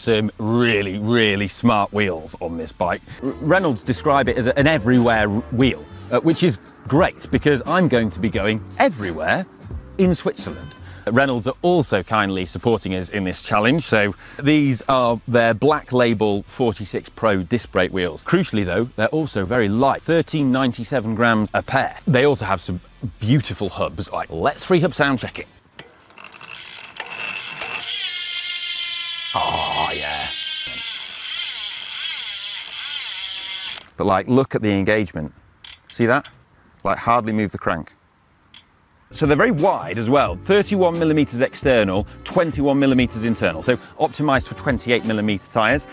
some really, really smart wheels on this bike. Reynolds describe it as an everywhere wheel, uh, which is great because I'm going to be going everywhere in Switzerland. Reynolds are also kindly supporting us in this challenge. So these are their black label 46 Pro disc brake wheels. Crucially though, they're also very light, 1397 grams a pair. They also have some beautiful hubs. Like, let's free hub sound check it. Oh yeah. But like, look at the engagement. See that? Like, hardly move the crank. So they're very wide as well, 31 millimeters external, 21 millimeters internal. So optimized for 28 millimeter tires.